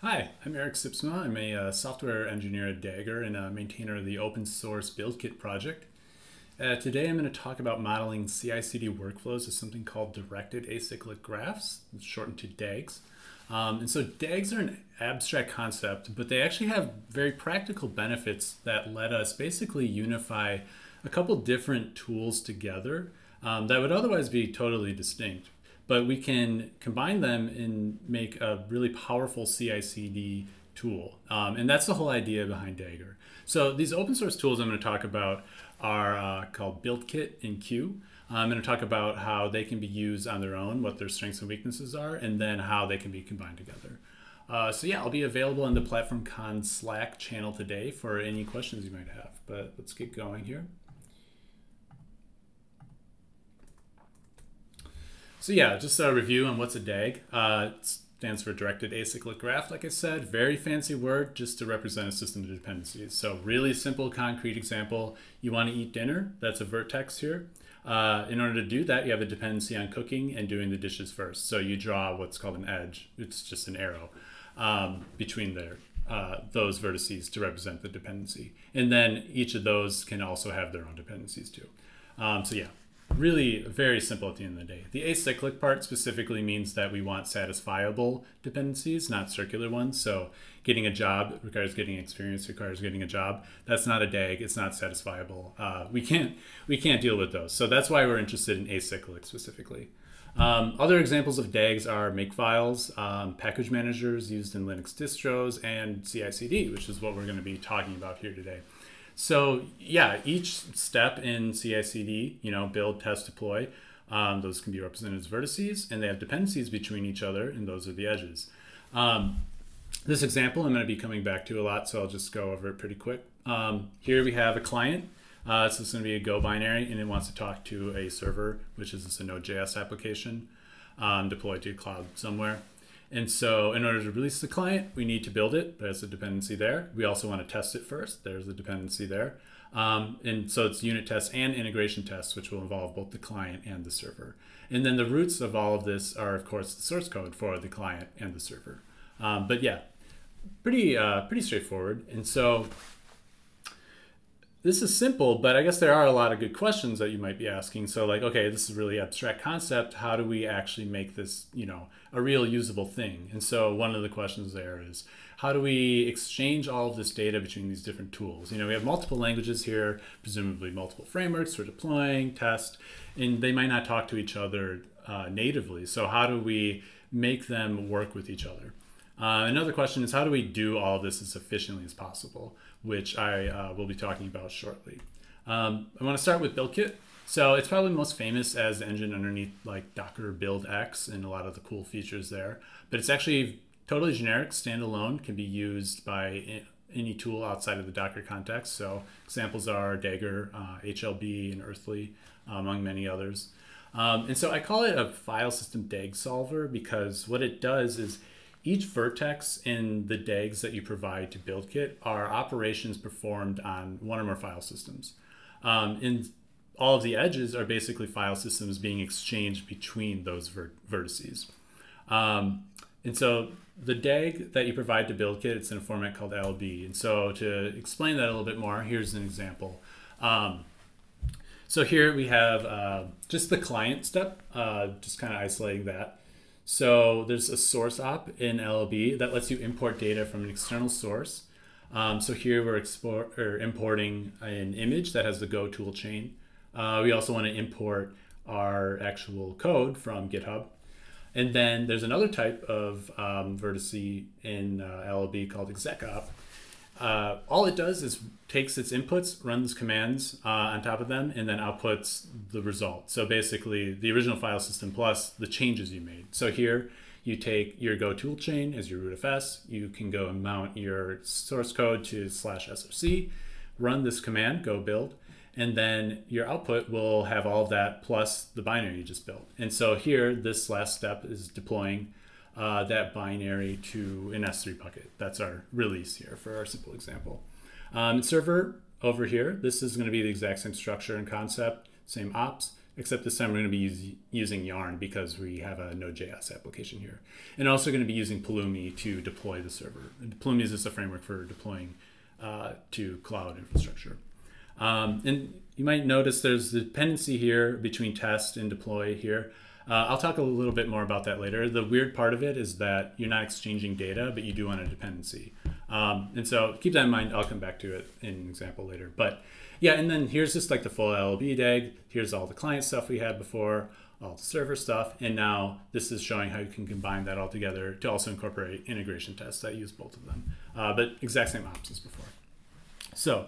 Hi, I'm Erik Sipsma. I'm a uh, software engineer at Dagger and a maintainer of the open source BuildKit project. Uh, today I'm going to talk about modeling CI/CD workflows as something called directed acyclic graphs, shortened to DAGs. Um, and so DAGs are an abstract concept, but they actually have very practical benefits that let us basically unify a couple different tools together um, that would otherwise be totally distinct but we can combine them and make a really powerful CI/CD tool. Um, and that's the whole idea behind Dagger. So these open source tools I'm going to talk about are uh, called BuildKit and Cue. I'm going to talk about how they can be used on their own, what their strengths and weaknesses are, and then how they can be combined together. Uh, so yeah, I'll be available in the PlatformCon Slack channel today for any questions you might have. But let's get going here. So yeah, just a review on what's a DAG. Uh, it stands for Directed Acyclic Graph, like I said. Very fancy word just to represent a system of dependencies. So really simple, concrete example. You want to eat dinner. That's a vertex here. Uh, in order to do that, you have a dependency on cooking and doing the dishes first. So you draw what's called an edge. It's just an arrow um, between there. Uh, those vertices to represent the dependency. And then each of those can also have their own dependencies too. Um, so yeah, really very simple at the end of the day. The acyclic part specifically means that we want satisfiable dependencies, not circular ones. So getting a job requires getting experience, requires getting a job. That's not a DAG. It's not satisfiable. Uh, we can't we can't deal with those. So that's why we're interested in acyclic specifically. Um, other examples of DAGs are makefiles, um, package managers used in Linux distros, and CI/CD, which is what we're going to be talking about here today. So yeah, each step in CI/CD, you know, build, test, deploy, um, those can be represented as vertices, and they have dependencies between each other, and those are the edges. Um, this example I'm going to be coming back to a lot, so I'll just go over it pretty quick. Um, here we have a client. Uh, so it's going to be a Go binary, and it wants to talk to a server, which is a Node.js application um, deployed to cloud somewhere. And so in order to release the client, we need to build it. There's a dependency there. We also want to test it first. There's a dependency there. Um, and so it's unit tests and integration tests, which will involve both the client and the server. And then the roots of all of this are, of course, the source code for the client and the server. Um, but yeah, pretty uh, pretty straightforward. And so this is simple, but I guess there are a lot of good questions that you might be asking. So like, okay, this is really abstract concept. How do we actually make this, you know, a real usable thing? And so one of the questions there is, how do we exchange all of this data between these different tools? You know, we have multiple languages here, presumably multiple frameworks for deploying, test, and they might not talk to each other uh, natively. So how do we make them work with each other? Uh, another question is how do we do all this as efficiently as possible? Which I uh, will be talking about shortly. Um, I want to start with BuildKit. So it's probably most famous as the engine underneath like Docker Buildx and a lot of the cool features there. But it's actually totally generic, standalone, can be used by any tool outside of the Docker context. So examples are Dagger, uh, HLB, and Earthly, uh, among many others. Um, and so I call it a file system DAG solver because what it does is each vertex in the DAGs that you provide to BuildKit are operations performed on one or more file systems. Um, and all of the edges are basically file systems being exchanged between those ver vertices. Um, and so the DAG that you provide to BuildKit, it's in a format called LB. And so to explain that a little bit more, here's an example. Um, so here we have uh, just the client step, uh, just kind of isolating that. So there's a source op in LLB that lets you import data from an external source. Um, so here we're export, or importing an image that has the Go tool chain. Uh, we also want to import our actual code from GitHub. And then there's another type of um, vertice in uh, LLB called execop uh, all it does is takes its inputs, runs commands uh, on top of them, and then outputs the result. So basically, the original file system plus the changes you made. So here, you take your Go tool chain as your rootfs. You can go and mount your source code to slash src, run this command, go build, and then your output will have all of that plus the binary you just built. And so here, this last step is deploying uh, that binary to an S3 bucket. That's our release here for our simple example. Um, server over here, this is going to be the exact same structure and concept, same ops. except this time we're going to be using Yarn because we have a Node.js application here. And also going to be using Pulumi to deploy the server. Pulumi is just a framework for deploying uh, to cloud infrastructure. Um, and you might notice there's the dependency here between test and deploy here. Uh, I'll talk a little bit more about that later. The weird part of it is that you're not exchanging data, but you do want a dependency. Um, and so keep that in mind. I'll come back to it in an example later. But yeah, and then here's just like the full LLB DAG. Here's all the client stuff we had before, all the server stuff. And now this is showing how you can combine that all together to also incorporate integration tests that use both of them. Uh, but exact same ops as before. So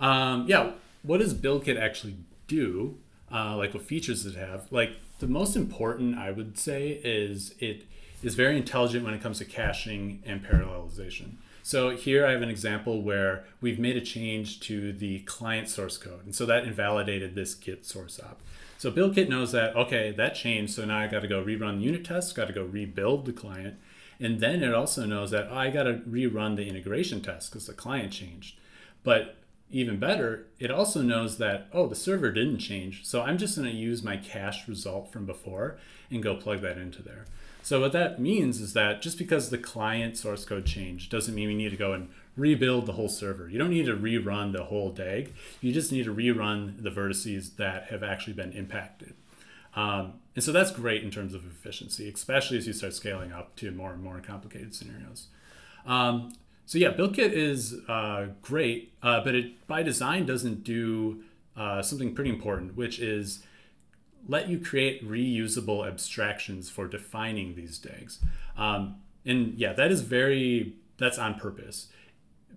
um, yeah, what does BuildKit actually do? Uh, like what features does it have? Like the most important, I would say, is it is very intelligent when it comes to caching and parallelization. So here I have an example where we've made a change to the client source code. And so that invalidated this Git source op. So BuildKit knows that, okay, that changed. So now I got to go rerun the unit test, got to go rebuild the client. And then it also knows that oh, I got to rerun the integration test because the client changed. But even better, it also knows that, oh, the server didn't change. So I'm just going to use my cache result from before and go plug that into there. So what that means is that just because the client source code changed doesn't mean we need to go and rebuild the whole server. You don't need to rerun the whole DAG. You just need to rerun the vertices that have actually been impacted. Um, and so that's great in terms of efficiency, especially as you start scaling up to more and more complicated scenarios. Um, so yeah, BuildKit is uh, great, uh, but it by design doesn't do uh, something pretty important, which is let you create reusable abstractions for defining these DAGs. Um, and yeah, that is very, that's on purpose.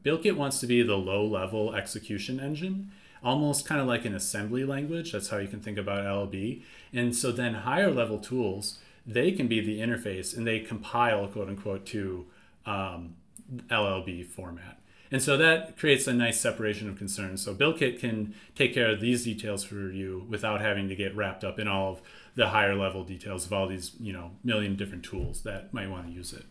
BuildKit wants to be the low level execution engine, almost kind of like an assembly language. That's how you can think about LLB. And so then higher level tools, they can be the interface and they compile, quote unquote, to um, LLB format. And so that creates a nice separation of concerns. So BuildKit can take care of these details for you without having to get wrapped up in all of the higher level details of all these, you know, million different tools that might want to use it.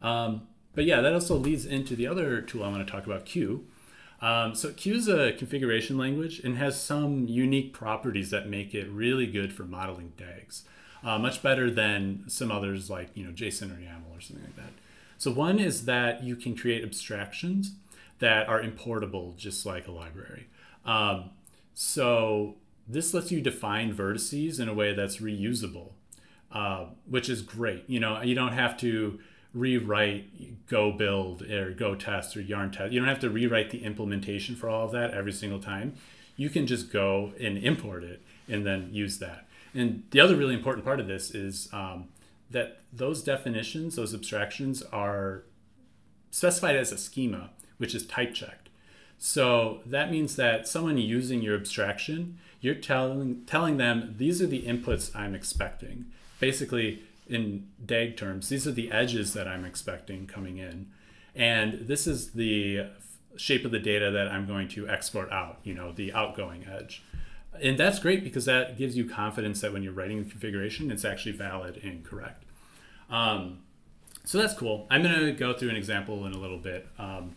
Um, but yeah, that also leads into the other tool I want to talk about, Cue. Um, so Cue is a configuration language and has some unique properties that make it really good for modeling DAGs. Uh, much better than some others like, you know, JSON or YAML or something like that. So one is that you can create abstractions that are importable just like a library. Um, so this lets you define vertices in a way that's reusable, uh, which is great. You know, you don't have to rewrite go build or go test or yarn test. You don't have to rewrite the implementation for all of that every single time. You can just go and import it and then use that. And the other really important part of this is um, that those definitions, those abstractions are specified as a schema, which is type checked. So that means that someone using your abstraction, you're telling telling them these are the inputs I'm expecting. Basically, in DAG terms, these are the edges that I'm expecting coming in. And this is the shape of the data that I'm going to export out, you know, the outgoing edge. And that's great because that gives you confidence that when you're writing the configuration, it's actually valid and correct. Um, so that's cool. I'm going to go through an example in a little bit. Um,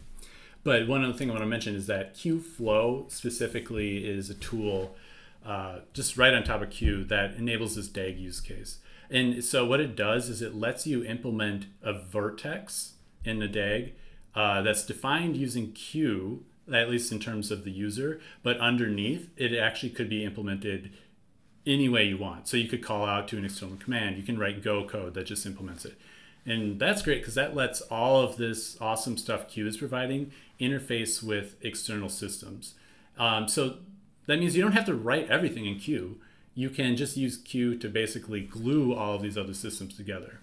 but one other thing I want to mention is that Cueflow specifically is a tool uh, just right on top of Cue that enables this DAG use case. And so what it does is it lets you implement a vertex in the DAG uh, that's defined using Cue at least in terms of the user, but underneath it actually could be implemented any way you want. So you could call out to an external command. You can write Go code that just implements it. And that's great because that lets all of this awesome stuff Cue is providing interface with external systems. Um, so that means you don't have to write everything in Cue. You can just use Cue to basically glue all of these other systems together.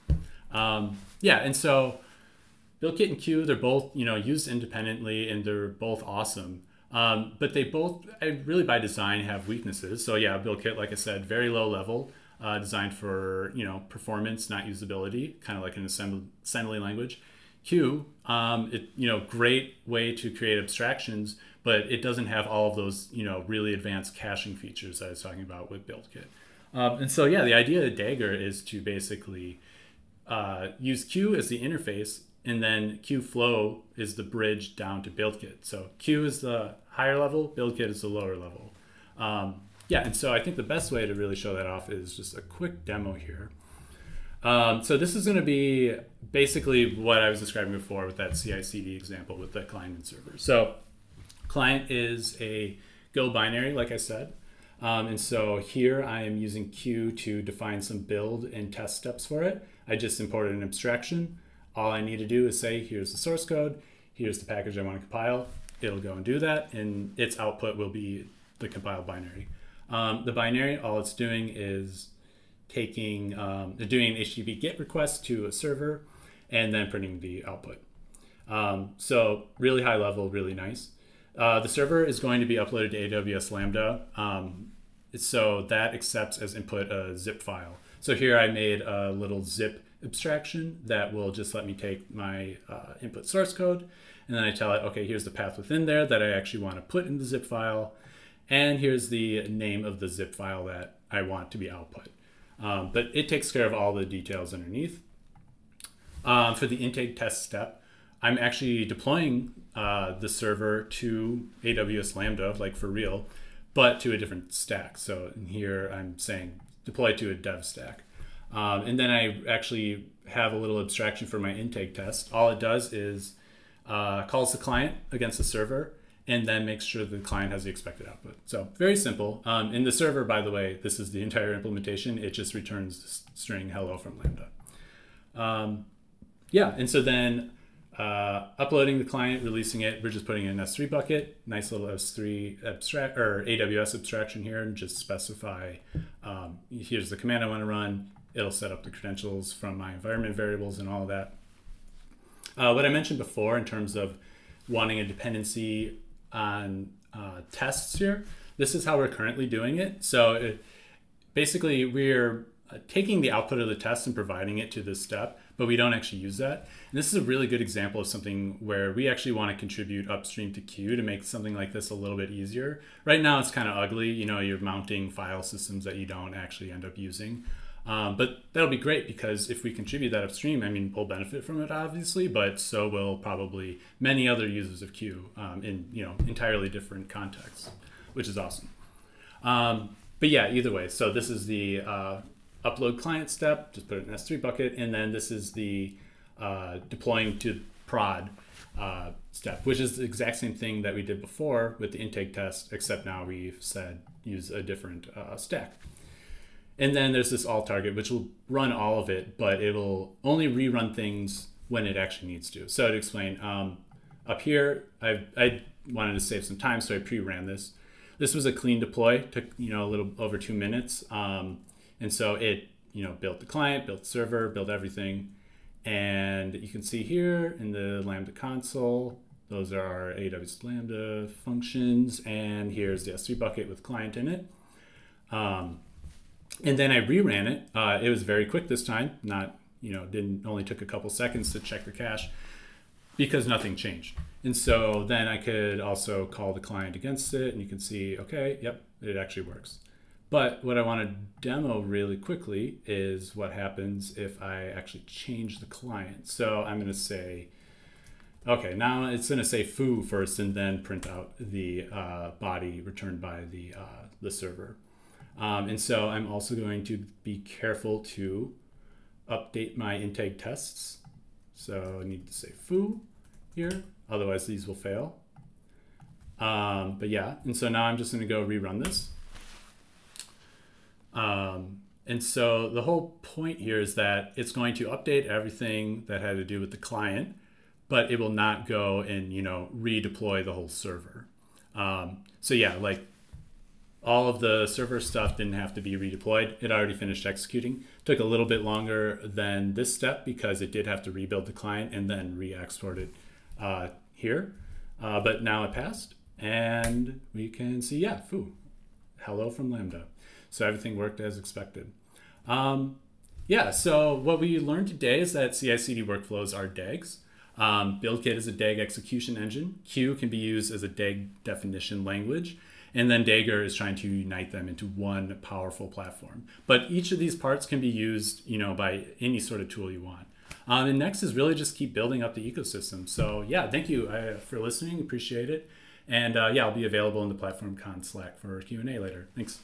Um, yeah, and so BuildKit and Cue, they're both you know used independently and they're both awesome. Um, but they both really by design have weaknesses. So yeah, BuildKit, like I said, very low level, uh, designed for you know performance, not usability, kind of like an assembly, language. Cue, um, it you know great way to create abstractions, but it doesn't have all of those you know really advanced caching features I was talking about with BuildKit. Um, and so yeah, the idea of Dagger is to basically uh, use Cue as the interface and then Cueflow is the bridge down to BuildKit. So Cue is the higher level, BuildKit is the lower level. Um, yeah, and so I think the best way to really show that off is just a quick demo here. Um, so this is going to be basically what I was describing before with that CI/CD example with the client and server. So client is a Go binary, like I said. Um, and so here I am using Cue to define some build and test steps for it. I just imported an abstraction. All I need to do is say, here's the source code, here's the package I want to compile. It'll go and do that, and its output will be the compiled binary. Um, the binary, all it's doing is taking, um, doing an HTTP GET request to a server and then printing the output. Um, so really high level, really nice. Uh, the server is going to be uploaded to AWS Lambda. Um, so that accepts as input a zip file. So here I made a little zip abstraction that will just let me take my uh, input source code and then I tell it, okay, here's the path within there that I actually want to put in the zip file. And here's the name of the zip file that I want to be output. Um, but it takes care of all the details underneath. Um, for the intake test step, I'm actually deploying uh, the server to AWS Lambda, like for real, but to a different stack. So here I'm saying deploy to a dev stack. Um, and then I actually have a little abstraction for my intake test. All it does is uh, calls the client against the server and then makes sure the client has the expected output. So very simple. Um, in the server, by the way, this is the entire implementation. It just returns the string hello from Lambda. Um, yeah, and so then uh, uploading the client, releasing it, we're just putting in an S3 bucket, nice little S3 abstract or AWS abstraction here, and just specify um, here's the command I want to run. It'll set up the credentials from my environment variables and all of that. Uh, what I mentioned before in terms of wanting a dependency on uh, tests here, this is how we're currently doing it. So it, basically we're uh, taking the output of the test and providing it to this step, but we don't actually use that. And this is a really good example of something where we actually want to contribute upstream to Cue to make something like this a little bit easier. Right now it's kind of ugly, you know, you're mounting file systems that you don't actually end up using. Um, but that'll be great because if we contribute that upstream, I mean, we'll benefit from it obviously, but so will probably many other users of Cue um, in you know entirely different contexts, which is awesome. Um, but yeah, either way, so this is the uh, upload client step, just put it in S3 bucket, and then this is the uh, deploying to prod uh, step, which is the exact same thing that we did before with the intake test, except now we've said use a different uh, stack. And then there's this all target, which will run all of it, but it'll only rerun things when it actually needs to. So to explain, um, up here, I, I wanted to save some time, so I pre-ran this. This was a clean deploy, took you know a little over two minutes, um, and so it you know built the client, built the server, built everything, and you can see here in the Lambda console, those are our AWS Lambda functions, and here's the S3 bucket with client in it. Um, and then I reran it. Uh, it was very quick this time. Not you know didn't only took a couple seconds to check the cache because nothing changed. And so then I could also call the client against it, and you can see okay, yep, it actually works. But what I want to demo really quickly is what happens if I actually change the client. So I'm going to say, okay, now it's going to say foo first and then print out the uh, body returned by the, uh, the server. Um, and so I'm also going to be careful to update my intake tests. So I need to say foo here, otherwise these will fail. Um, but yeah, and so now I'm just going to go rerun this. Um, and so the whole point here is that it's going to update everything that had to do with the client, but it will not go and you know redeploy the whole server. Um, so yeah, like all of the server stuff didn't have to be redeployed. It already finished executing. Took a little bit longer than this step because it did have to rebuild the client and then re-export it uh, here. Uh, but now it passed and we can see, yeah, foo, hello from Lambda. So everything worked as expected. Um, yeah, so what we learned today is that CI/CD workflows are DAGs. Um, BuildKit is a DAG execution engine. Cue can be used as a DAG definition language. And then Dagger is trying to unite them into one powerful platform. But each of these parts can be used, you know, by any sort of tool you want. Um, and next is really just keep building up the ecosystem. So yeah, thank you uh, for listening. Appreciate it. And uh, yeah, I'll be available in the platform con Slack for Q&A later. Thanks.